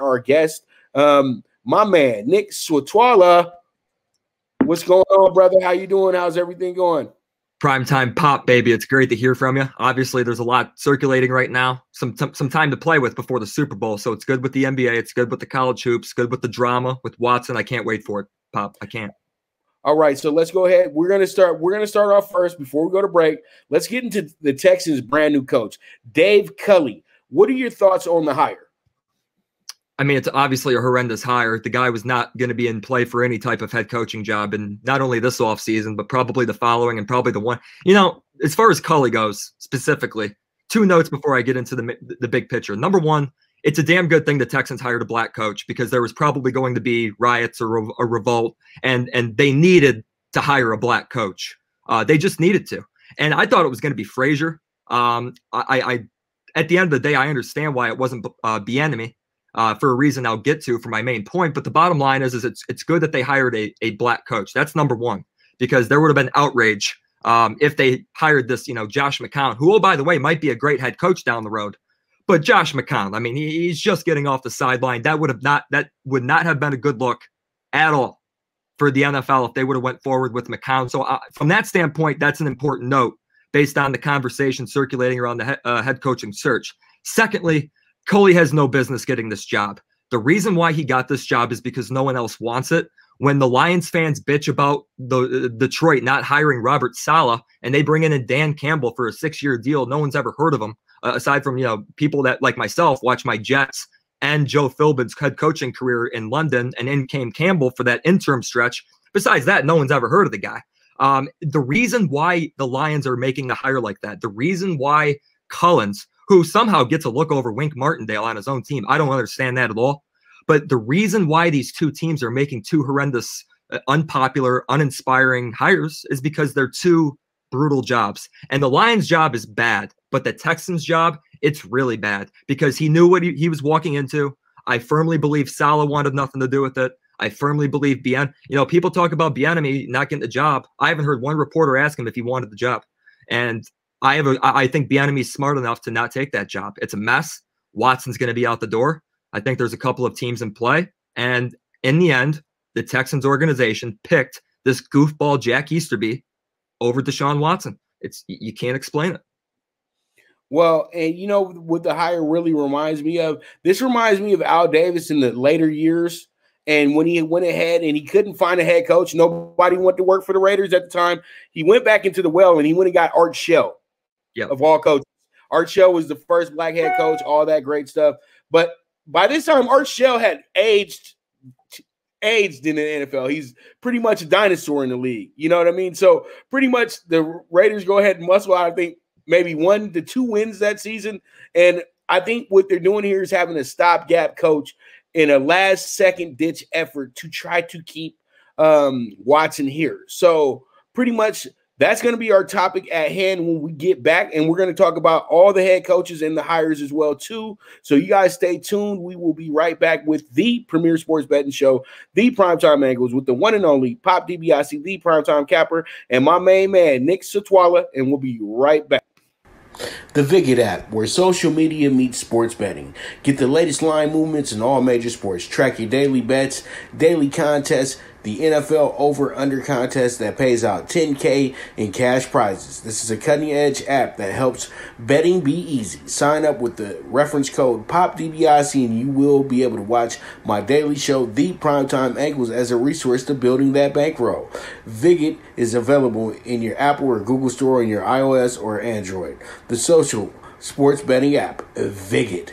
our guest, um, my man Nick Swatwala. What's going on, brother? How you doing? How's everything going? Primetime pop, baby. It's great to hear from you. Obviously, there's a lot circulating right now. Some, some some time to play with before the Super Bowl. So it's good with the NBA. It's good with the college hoops. Good with the drama with Watson. I can't wait for it, Pop. I can't. All right, so let's go ahead. We're gonna start. We're gonna start off first before we go to break. Let's get into the Texans' brand new coach, Dave Culley. What are your thoughts on the hire? I mean, it's obviously a horrendous hire. The guy was not going to be in play for any type of head coaching job, and not only this offseason, but probably the following and probably the one. You know, as far as Culley goes specifically, two notes before I get into the the big picture. Number one, it's a damn good thing the Texans hired a black coach because there was probably going to be riots or a revolt, and and they needed to hire a black coach. Uh, they just needed to, and I thought it was going to be Frazier. Um, I, I, at the end of the day, I understand why it wasn't uh, Bieniemy uh, for a reason I'll get to for my main point. But the bottom line is, is it's it's good that they hired a, a black coach. That's number one because there would have been outrage um, if they hired this, you know, Josh McCown, who, oh by the way, might be a great head coach down the road. But Josh McCown, I mean, he, he's just getting off the sideline. That would have not that would not have been a good look at all for the NFL if they would have went forward with McCown. So uh, from that standpoint, that's an important note based on the conversation circulating around the he- uh, head coaching search. Secondly, Culley has no business getting this job. The reason why he got this job is because no one else wants it. When the Lions fans bitch about the uh, Detroit not hiring Robert Saleh and they bring in a Dan Campbell for a six-year deal, no one's ever heard of him uh, aside from you know people that like myself watch my Jets and Joe Philbin's head coaching career in London, and in came Campbell for that interim stretch. Besides that, no one's ever heard of the guy. Um, the reason why the Lions are making the hire like that, the reason why Collins, who somehow gets a look over Wink Martindale on his own team. I don't understand that at all. But the reason why these two teams are making two horrendous, uh, unpopular, uninspiring hires is because they're two brutal jobs. And the Lions' job is bad, but the Texans' job, it's really bad because he knew what he, he was walking into. I firmly believe Saleh wanted nothing to do with it. I firmly believe Bien, you know, people talk about Bieniemy not getting the job. I haven't heard one reporter ask him if he wanted the job. And I have a, I think is smart enough to not take that job. It's a mess. Watson's going to be out the door. I think there's a couple of teams in play. And in the end, the Texans organization picked this goofball Jack Easterby over Deshaun Watson. It's you can't explain it. Well, and you know what the hire really reminds me of? This reminds me of Al Davis in the later years. And when he went ahead and he couldn't find a head coach, nobody wanted to work for the Raiders at the time. He went back into the well and he went and got Art Shell yep. of all coaches. Art Shell was the first black head coach, all that great stuff. But by this time, Art Shell had aged aged in the NFL. He's pretty much a dinosaur in the league. You know what I mean? So pretty much the Raiders go ahead and muscle out. I think maybe one to two wins that season. And I think what they're doing here is having a stopgap coach in a last second ditch effort to try to keep um, Watson here. So pretty much that's going to be our topic at hand when we get back and we're going to talk about all the head coaches and the hires as well too so you guys stay tuned we will be right back with the premier sports betting show the primetime angles with the one and only pop DiBiase the primetime capper and my main man nick satwala and we'll be right back the Viget app, where social media meets sports betting. Get the latest line movements in all major sports. Track your daily bets, daily contests, the NFL over under contest that pays out 10K in cash prizes. This is a cutting edge app that helps betting be easy. Sign up with the reference code POPDIBIASE and you will be able to watch my daily show, The Primetime Angles, as a resource to building that bankroll. Viget is available in your Apple or Google Store on your iOS or Android. The social sports betting app, Viget.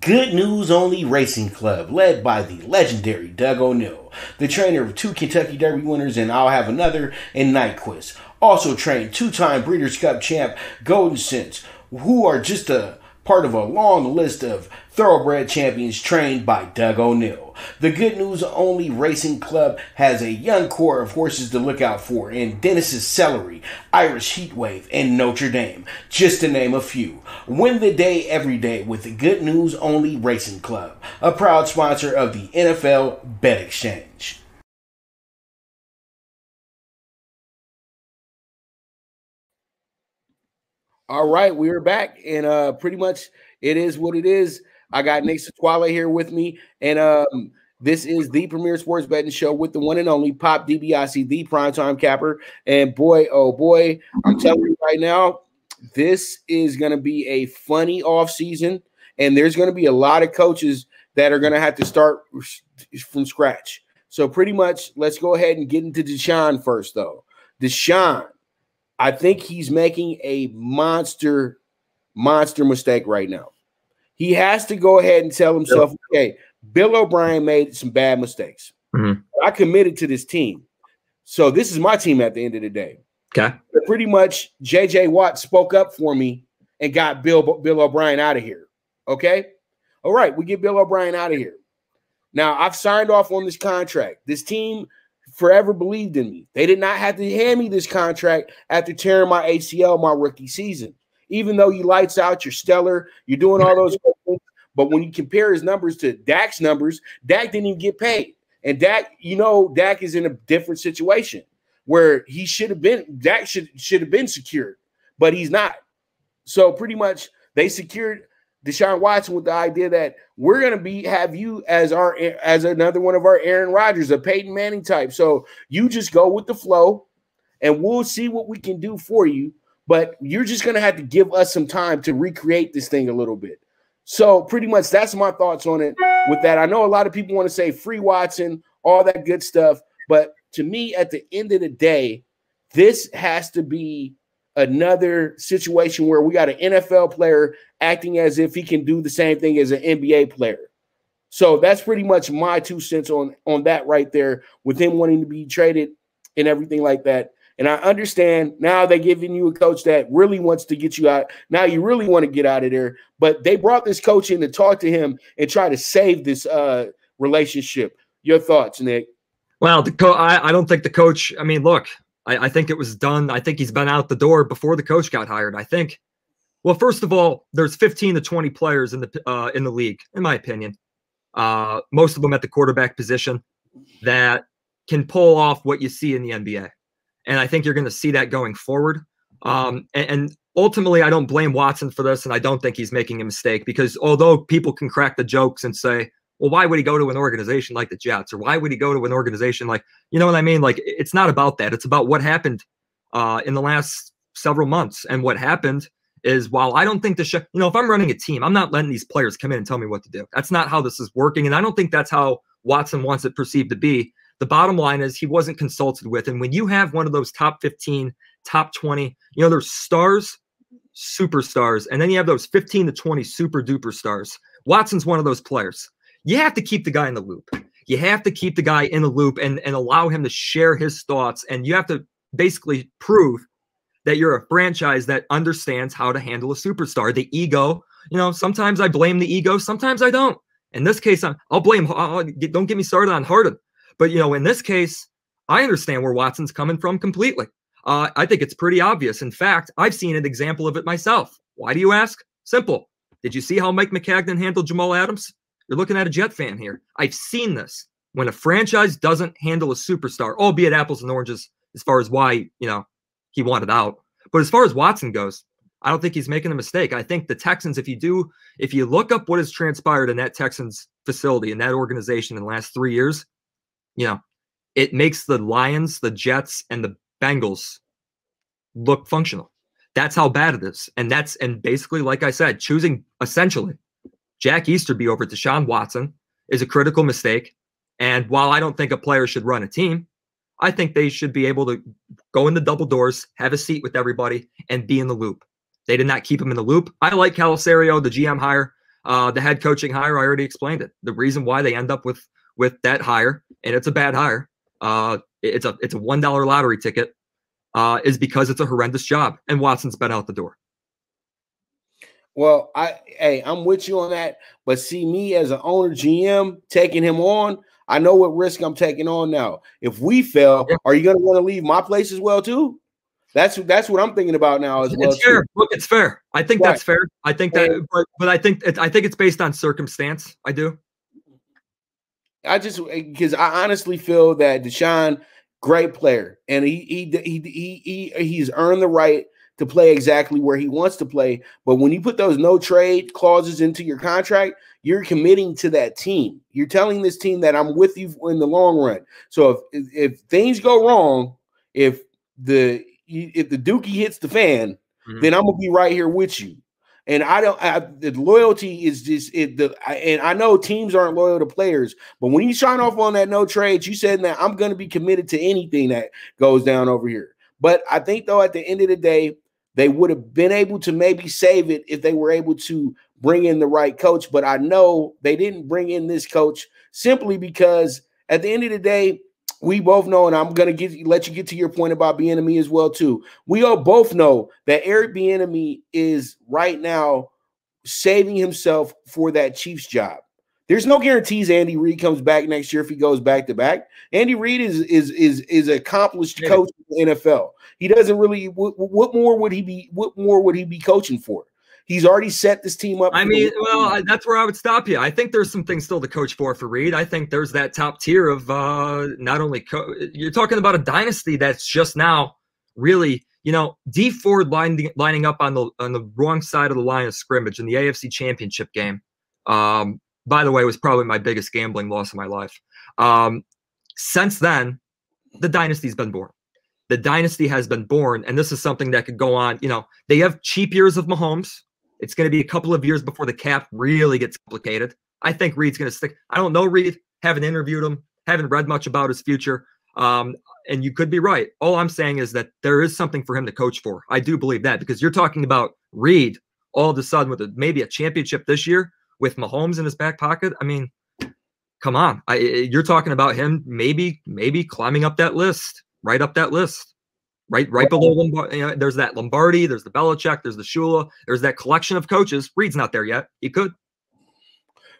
Good News Only Racing Club, led by the legendary Doug O'Neill, the trainer of two Kentucky Derby winners, and I'll have another in Nyquist. Also trained two-time Breeders' Cup champ Goldencents, who are just a part of a long list of thoroughbred champions trained by Doug O'Neill. The Good News Only Racing Club has a young core of horses to look out for in Dennis's Celery, Irish Heatwave, and Notre Dame, just to name a few. Win the day every day with the Good News Only Racing Club, a proud sponsor of the NFL Bet Exchange. All right, we are back, and uh, pretty much it is what it is. I got Nick Satwala here with me, and um, this is the premier sports betting show with the one and only Pop DiBiase, the primetime capper. And boy, oh boy, I'm telling you right now, this is going to be a funny off season, and there's going to be a lot of coaches that are going to have to start from scratch. So pretty much, let's go ahead and get into Deshaun first, though. Deshaun, I think he's making a monster, monster mistake right now. He has to go ahead and tell himself, okay, Bill O'Brien made some bad mistakes. Mm-hmm. I committed to this team. So this is my team at the end of the day. Okay. Pretty much JJ Watt spoke up for me and got Bill Bill O'Brien out of here. Okay. All right, we get Bill O'Brien out of here. Now I've signed off on this contract. This team forever believed in me. They did not have to hand me this contract after tearing my ACL my rookie season. Even though you lights out, you're stellar, you're doing all those things. But when you compare his numbers to Dak's numbers, Dak didn't even get paid. And Dak, you know, Dak is in a different situation where he should have been Dak should should have been secured, but he's not. So pretty much they secured Deshaun Watson with the idea that we're gonna be have you as our as another one of our Aaron Rodgers, a Peyton Manning type. So you just go with the flow, and we'll see what we can do for you. But you're just gonna have to give us some time to recreate this thing a little bit. So pretty much that's my thoughts on it. With that, I know a lot of people want to say free Watson, all that good stuff, but to me, at the end of the day, this has to be another situation where we got an NFL player acting as if he can do the same thing as an NBA player. So that's pretty much my two cents on on that right there with him wanting to be traded and everything like that. And I understand now they're giving you a coach that really wants to get you out. Now you really want to get out of there. But they brought this coach in to talk to him and try to save this uh, relationship. Your thoughts, Nick? Well, the co- I, I don't think the coach. I mean, look, I, I think it was done. I think he's been out the door before the coach got hired. I think. Well, first of all, there's 15 to 20 players in the uh, in the league, in my opinion. Uh, most of them at the quarterback position that can pull off what you see in the NBA, and I think you're going to see that going forward. Um, and, and ultimately, I don't blame Watson for this, and I don't think he's making a mistake because although people can crack the jokes and say, well, why would he go to an organization like the Jets or why would he go to an organization like, you know what I mean? Like, it's not about that. It's about what happened uh, in the last several months. And what happened is while I don't think the you know, if I'm running a team, I'm not letting these players come in and tell me what to do. That's not how this is working. And I don't think that's how Watson wants it perceived to be. The bottom line is he wasn't consulted with. And when you have one of those top 15, top 20, you know, there's stars, superstars, and then you have those 15 to 20 super duper stars. Watson's one of those players you have to keep the guy in the loop. You have to keep the guy in the loop and, and allow him to share his thoughts. And you have to basically prove that you're a franchise that understands how to handle a superstar. The ego, you know, sometimes I blame the ego, sometimes I don't. In this case, i will blame, I'll, don't get me started on Harden. But, you know, in this case, I understand where Watson's coming from completely. Uh, I think it's pretty obvious. In fact, I've seen an example of it myself. Why do you ask? Simple. Did you see how Mike Maccagnan handled Jamal Adams? You're looking at a Jet fan here. I've seen this when a franchise doesn't handle a superstar, albeit apples and oranges as far as why, you know, he wanted out. But as far as Watson goes, I don't think he's making a mistake. I think the Texans, if you do, if you look up what has transpired in that Texans facility in that organization in the last three years, you know, it makes the Lions, the Jets, and the Bengals look functional. That's how bad it is. And that's and basically, like I said, choosing essentially Jack Easterby over Deshaun Watson is a critical mistake. And while I don't think a player should run a team, I think they should be able to go in the double doors, have a seat with everybody, and be in the loop. They did not keep him in the loop. I like Caserio, the GM hire, uh, the head coaching hire. I already explained it. The reason why they end up with with that hire, and it's a bad hire. Uh, it's a it's a one dollar lottery ticket. Uh, is because it's a horrendous job, and Watson's been out the door. Well, I hey, I'm with you on that. But see, me as an owner GM taking him on, I know what risk I'm taking on now. If we fail, yeah. are you going to want to leave my place as well too? That's that's what I'm thinking about now as it's well. It's fair. Too. Look, it's fair. I think right. that's fair. I think that, and, but, but I think it, I think it's based on circumstance. I do. I just eh, because I honestly feel that Deshaun, great player, and he he he he, he he's earned the right to play exactly where he wants to play. But when you put those no trade clauses into your contract, you're committing to that team. You're telling this team that I'm with you in the long run. So if if things go wrong, if the if the dookie hits the fan, mm-hmm. then I'm gonna be right here with you. And I don't. I, the loyalty is just it. The and I know teams aren't loyal to players, but when you sign off on that no trades, you said that I'm going to be committed to anything that goes down over here. But I think though, at the end of the day, they would have been able to maybe save it if they were able to bring in the right coach. But I know they didn't bring in this coach simply because at the end of the day, we both know, and I'm gonna get let you get to your point about Bieniemy as well too. We all both know that Eric Bieniemy is right now saving himself for that Chiefs job. There's no guarantees Andy Reid comes back next year if he goes back to back. Andy Reid is is is is accomplished yeah. coach in the NFL. He doesn't really. What, what more would he be? What more would he be coaching for? He's already set this team up. I mean, well, that's where I would stop you. I think there's some things still to coach for for Reid. I think there's that top tier of uh not only co- you're talking about a dynasty that's just now really, you know, Dee Ford lining lining up on the on the wrong side of the line of scrimmage in the AFC Championship game. Um, by the way, was probably my biggest gambling loss of my life. Um, since then, the dynasty's been born. The dynasty has been born, and this is something that could go on. You know, they have cheap years of Mahomes it's going to be a couple of years before the cap really gets complicated. I think Reid's going to stick. I don't know Reid. Haven't interviewed him. Haven't read much about his future. Um, and you could be right. All I'm saying is that there is something for him to coach for. I do believe that because you're talking about Reid all of a sudden with a, maybe a championship this year with Mahomes in his back pocket. I mean, come on. I, you're talking about him maybe maybe climbing up that list, right up that list right right below Lombardi. You know, there's that Lombardi, there's the Belichick, there's the Shula, there's that collection of coaches. Reid's not there yet. He could.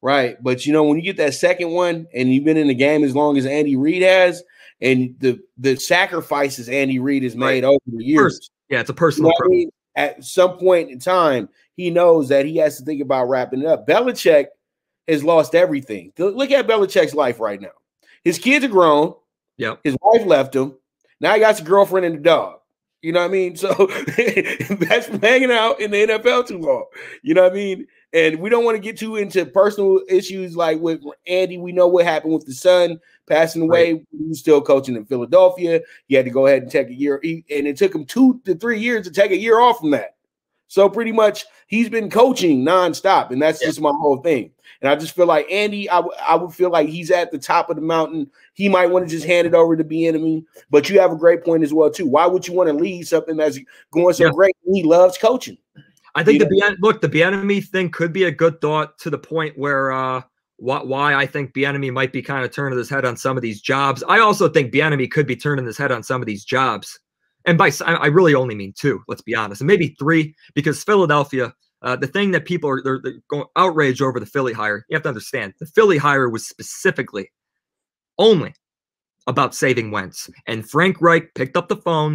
Right. But you know, when you get that second one and you've been in the game as long as Andy Reid has, and the the sacrifices Andy Reid has made right. over the years. yeah, it's a personal you know I mean? At some point in time, he knows that he has to think about wrapping it up. Belichick has lost everything. Look at Belichick's life right now. His kids are grown. Yeah. His wife left him. Now he got a girlfriend and a dog. You know what I mean? So that's hanging out in the NFL too long. You know what I mean? And we don't want to get too into personal issues like with Andy. We know what happened with the son passing away. Right. He was still coaching in Philadelphia. He had to go ahead and take a year, and it took him two to three years to take a year off from that. So pretty much he's been coaching nonstop, and that's yeah. just my whole thing. And I just feel like Andy, I, w- I would feel like he's at the top of the mountain. He might want to just hand it over to Bieniemy, but you have a great point as well too. Why would you want to leave something that's going so yeah. great? He loves coaching. I think you the know? look the Bieniemy thing could be a good thought to the point where uh why, why I think Bieniemy might be kind of turning his head on some of these jobs. I also think Bieniemy could be turning his head on some of these jobs and by I really only mean two. Let's be honest, and maybe three because Philadelphia. Uh, the thing that people are they're, they're going outraged over the Philly hire. You have to understand the Philly hire was specifically only about saving Wentz, and Frank Reich picked up the phone